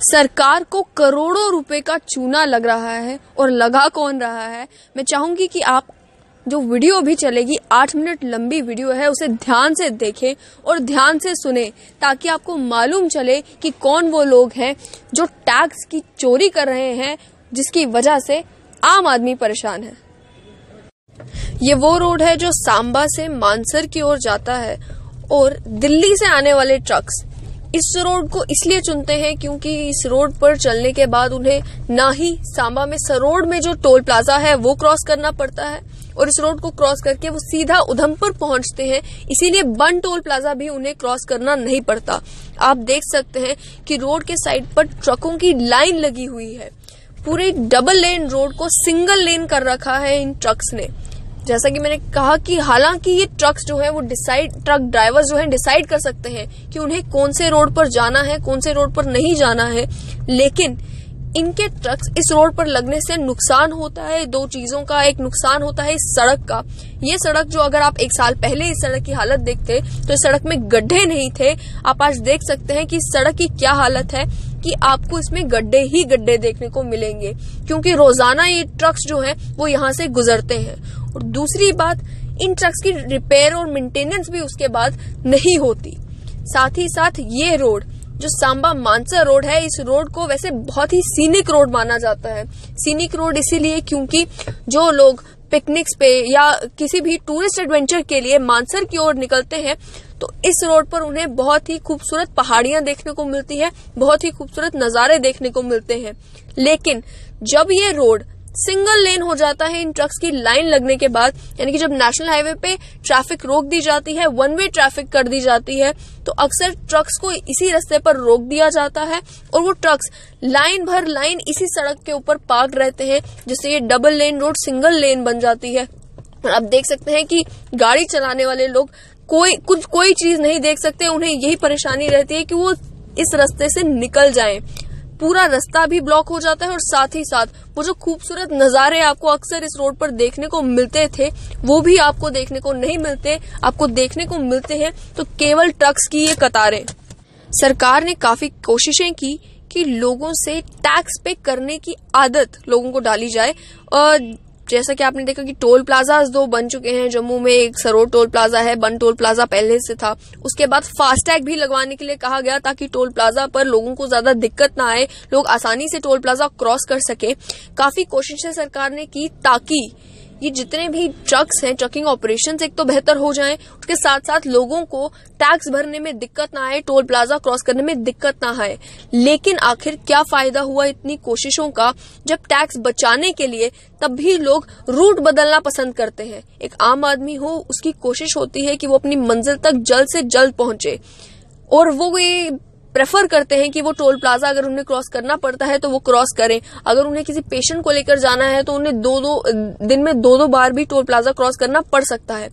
सरकार को करोड़ों रुपए का चूना लग रहा है और लगा कौन रहा है? मैं चाहूँगी कि आप जो वीडियो भी चलेगी, आठ मिनट लंबी वीडियो है, उसे ध्यान से देखें और ध्यान से सुने, ताकि आपको मालूम चले कि कौन वो लोग हैं जो टैक्स की चोरी कर रहे हैं, जिसकी वजह से आम आदमी परेशान है। ये वो रोड है जो सांबा से मानसर की ओर जाता है और दिल्ली से आने वाले ट्रक्स इस रोड को इसलिए चुनते हैं क्योंकि इस रोड पर चलने के बाद उन्हें ना ही सांबा में सरोड में जो टोल प्लाजा है वो क्रॉस करना पड़ता है और इस रोड को क्रॉस करके वो सीधा उधमपुर पहुँचते हैं। इसीलिए बन टोल प्लाजा भी उन्हें क्रॉस करना नहीं पड़ता। आप देख सकते हैं कि रोड के साइड पर ट्रकों की लाइन लगी हुई है। पूरे डबल लेन रोड को सिंगल लेन कर रखा है इन ट्रक्स ने। जैसा कि मैंने कहा कि हालाँकि ये ट्रक्स जो है, वो डिसाइड ट्रक ड्राइवर्स जो है डिसाइड कर सकते हैं कि उन्हें कौन से रोड पर जाना है, कौन से रोड पर नहीं जाना है। लेकिन इनके ट्रक्स इस रोड पर लगने से नुकसान होता है, दो चीज़ों का, एक नुकसान होता है इस सड़क का। ये सड़क जो अगर आप एक साल पहले इस सड़क की हालत देखते तो इस सड़क में गड्ढे नहीं थे। आप आज देख सकते हैं कि इस सड़क की क्या हालत है कि आपको इसमें गड्ढे ही गड्ढे देखने को मिलेंगे। क्योंकि रोज़ाना ये ट्रक्स जो है, वो यहाँ से गुजरते हैं। और दूसरी बात, इन ट्रक्स की रिपेयर और मेंटेनेंस भी उसके बाद नहीं होती। साथ ही साथ ये रोड जो सांबा मानसा रोड है, इस रोड को वैसे बहुत ही सीनिक रोड माना जाता है। सीनिक रोड इसीलिए क्योंकि जो लोग पिकनिक्स पे या किसी भी टूरिस्ट एडवेंचर के लिए मानसर की ओर निकलते हैं तो इस रोड पर उन्हें बहुत ही खूबसूरत पहाड़ियाँ देखने को मिलती है, बहुत ही खूबसूरत नजारे देखने को मिलते हैं। लेकिन जब ये रोड सिंगल लेन हो जाता है इन ट्रक्स की लाइन लगने के बाद, यानी कि जब नेशनल हाईवे पे ट्रैफ़िक रोक दी जाती है, वन वे ट्रैफ़िक कर दी जाती है तो अक्सर ट्रक्स को इसी रास्ते पर रोक दिया जाता है और वो ट्रक्स लाइन भर लाइन इसी सड़क के ऊपर पार्क रहते हैं, जिससे ये double lane road, single lane बन जाती है। और आप देख सकते हैं कि गाड़ी चलाने वाले लोग कोई, कुछ कोई चीज़ नहीं देख सकते, उन्हें यही परेशानी रहती है कि वो इस रास्ते से निकल जाएँ। पूरा रास्ता भी ब्लॉक हो जाता है और साथ ही साथ वो जो खूबसूरत नजारे आपको अक्सर इस रोड पर देखने को मिलते थे, वो भी आपको देखने को नहीं मिलते, आपको देखने को मिलते हैं तो केवल ट्रक्स की ये कतारें। सरकार ने काफ़ी कोशिशें की कि लोगों से टैक्स पे करने की आदत लोगों को डाली जाए। और जैसा कि आपने देखा कि टोल प्लाजा दो बन चुके हैं। जम्मू में एक सरोड टोल प्लाजा है, बन टोल प्लाजा पहले से था। उसके बाद फास्टैग भी लगवाने के लिए कहा गया ताकि टोल प्लाजा पर लोगों को ज़्यादा दिक्कत ना आए। लोग आसानी से टोल प्लाजा क्रॉस कर सके। काफ़ी कोशिशें सरकार ने की ताकि ये जितने भी ट्रक्स हैं ट्रकिंग ऑपरेशन एक तो बेहतर हो जाएँ, उसके साथ साथ लोगों को टैक्स भरने में दिक्कत ना आए टोल प्लाजा क्रॉस करने में दिक्कत ना आए। लेकिन आखिर क्या फ़ायदा हुआ इतनी कोशिशों का? जब टैक्स बचाने के लिए तब भी लोग रूट बदलना पसंद करते हैं। एक आम आदमी हो, उसकी कोशिश होती है कि वो अपनी मंजिल तक जल्द से जल्द पहुँचे। और वो ये प्रेफर करते हैं कि वो टोल प्लाजा अगर उन्हें क्रॉस करना पड़ता है तो वो क्रॉस करें। अगर उन्हें किसी पेशेंट को लेकर जाना है तो उन्हें दो दो, दिन में दो दो बार भी टोल प्लाजा क्रॉस करना पड़ सकता है।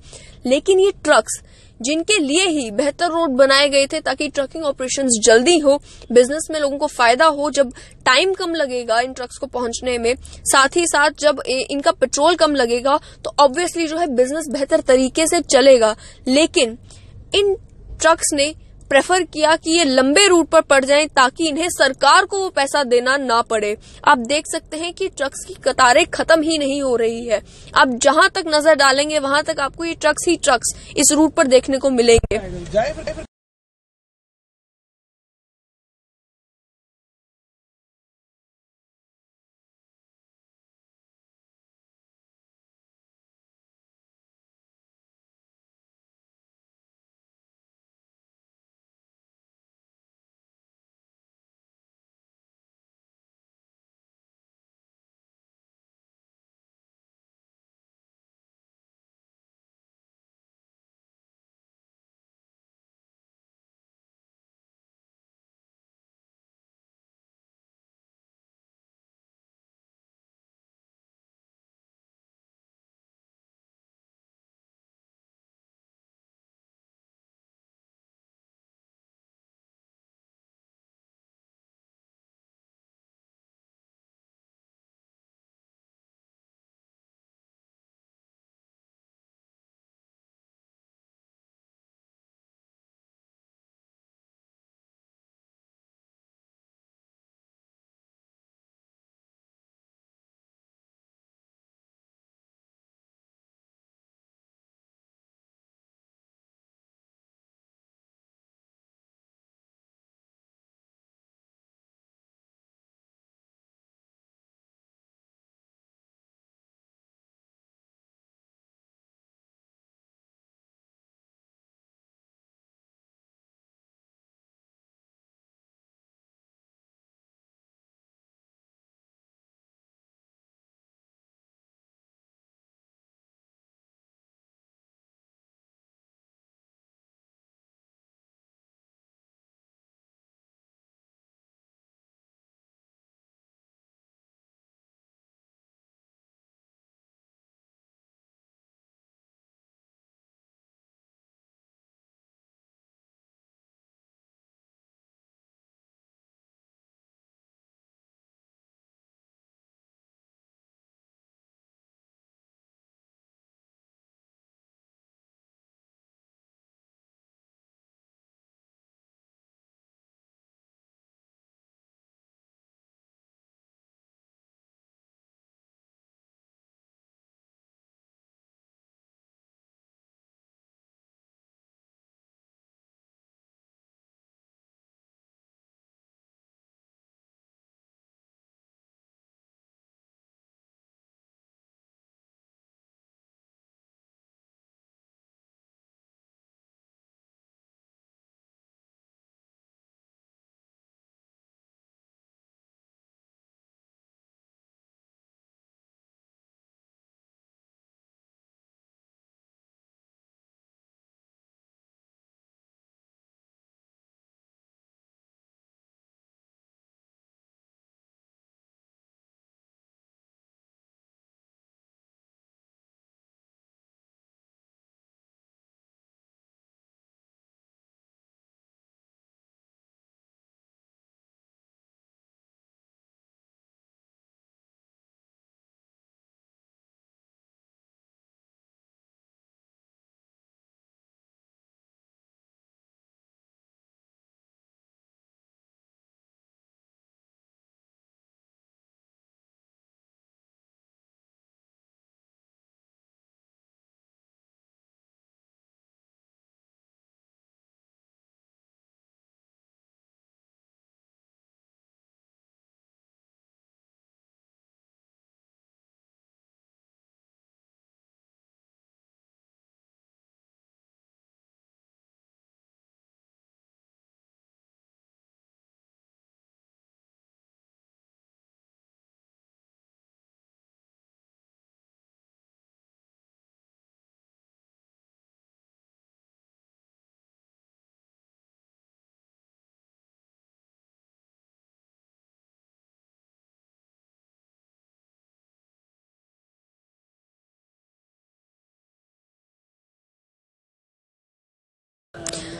लेकिन ये ट्रक्स, जिनके लिए ही बेहतर रोड बनाए गए थे ताकि ट्रकिंग ऑपरेशंस जल्दी हो, बिज़नेस में लोगों को फ़ायदा हो जब टाइम कम लगेगा इन ट्रक्स को पहुँचने में, साथ ही साथ जब इनका पेट्रोल कम लगेगा तो ऑब्वियसली जो है बिज़नेस बेहतर तरीके से चलेगा। लेकिन इन ट्रक्स ने प्रेफर किया कि ये लंबे रूट पर पड़ जाएँ ताकि इन्हें सरकार को वो पैसा देना ना पड़े। आप देख सकते हैं कि ट्रक्स की कतारें खत्म ही नहीं हो रही है। आप जहाँ तक नज़र डालेंगे, वहाँ तक आपको ये ट्रक्स ही ट्रक्स इस रूट पर देखने को मिलेंगे।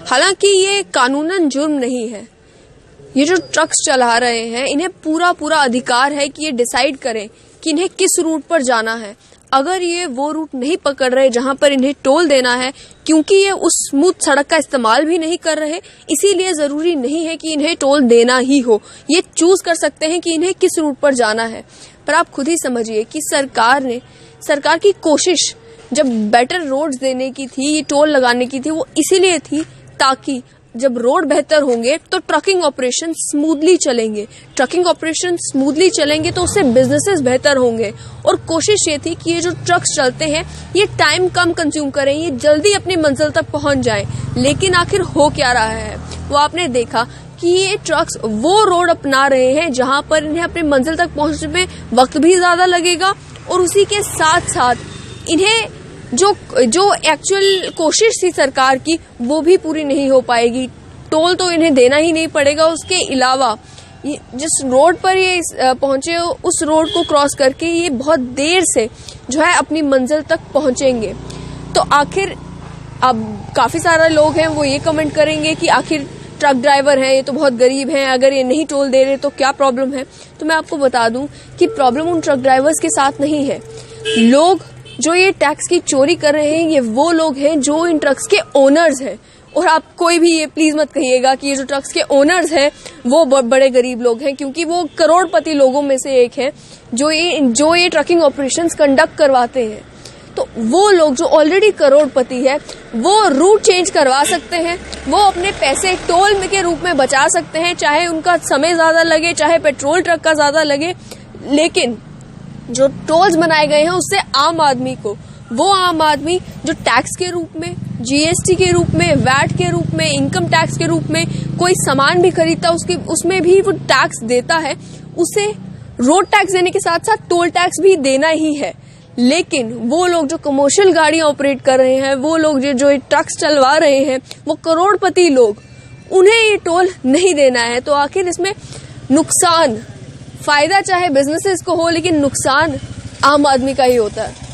हालाँकि ये कानूनन जुर्म नहीं है। ये जो ट्रक्स चला रहे हैं, इन्हें पूरा पूरा अधिकार है कि ये डिसाइड करें कि इन्हें किस रूट पर जाना है। अगर ये वो रूट नहीं पकड़ रहे जहाँ पर इन्हें टोल देना है, क्योंकि ये उस स्मूथ सड़क का इस्तेमाल भी नहीं कर रहे, इसीलिए ज़रूरी नहीं है कि इन्हें टोल देना ही हो। ये चूज़ कर सकते हैं कि इन्हें किस रूट पर जाना है। पर आप खुद ही समझिए कि सरकार ने, सरकार की कोशिश, जब बेटर रोड्स देने की थी, ये टोल लगाने की थी, वो इसीलिए थी ताकि जब रोड बेहतर होंगे तो ट्रकिंग ऑपरेशन स्मूथली चलेंगे। ट्रकिंग ऑपरेशन स्मूथली चलेंगे तो उससे बिजनेसेस बेहतर होंगे। और कोशिश ये थी कि ये जो ट्रक्स चलते हैं, ये टाइम कम कंज्यूम करें, ये जल्दी अपनी मंजिल तक पहुँच जाए। लेकिन आखिर हो क्या रहा है? वो आपने देखा कि ये ट्रक्स वो रोड अपना रहे हैं जहाँ पर इन्हें अपनी मंजिल तक पहुँचने में वक्त भी ज़्यादा लगेगा और उसी के साथ साथ इन्हें जो जो एक्चुअल कोशिश थी सरकार की, वो भी पूरी नहीं हो पाएगी। टोल तो इन्हें देना ही नहीं पड़ेगा, उसके अलावा जिस रोड पर ये पहुँचे हो, उस रोड को क्रॉस करके ये बहुत देर से जो है अपनी मंजिल तक पहुँचेंगे। तो आखिर, अब काफ़ी सारा लोग हैं, वो ये कमेंट करेंगे कि आखिर ट्रक ड्राइवर हैं, ये तो बहुत गरीब हैं, अगर ये नहीं टोल दे रहे तो क्या प्रॉब्लम है? तो मैं आपको बता दूँ कि प्रॉब्लम उन ट्रक ड्राइवर्स के साथ नहीं है। लोग जो ये टैक्स की चोरी कर रहे हैं, ये वो लोग हैं जो इन ट्रक्स के ओनर्स हैं। और आप कोई भी ये प्लीज़ मत कहिएगा कि ये जो ट्रक्स के ओनर्स हैं, वो बड़े गरीब लोग हैं, क्योंकि वो करोड़पति लोगों में से एक है जो ये जो ये ट्रकिंग ऑपरेशंस कंडक्ट करवाते हैं। तो वो लोग जो ऑलरेडी करोड़पति है, वो रूट चेंज करवा सकते हैं, वो अपने पैसे टोल के रूप में बचा सकते हैं, चाहे उनका समय ज़्यादा लगे, चाहे पेट्रोल ट्रक का ज़्यादा लगे, लेकिन जो टोल्स बनाए गए हैं उससे आम आदमी को, वो आम आदमी जो टैक्स के रूप में जीएसटी के रूप में, वैट के रूप में, इनकम टैक्स के रूप में कोई सामान भी खरीदता, उसके, उसमें भी वो टैक्स देता है, उसे रोड टैक्स देने के साथ साथ टोल टैक्स भी देना ही है। लेकिन वो लोग जो कमर्शियल गाड़ियाँ ऑपरेट कर रहे हैं, वो लोग जो जो ट्रक्स चलवा रहे हैं, वो करोड़पति लोग, उन्हें ये टोल नहीं देना है। तो आखिर इसमें नुकसान फ़ायदा चाहे बिजनेसेस को हो लेकिन नुकसान आम आदमी का ही होता है।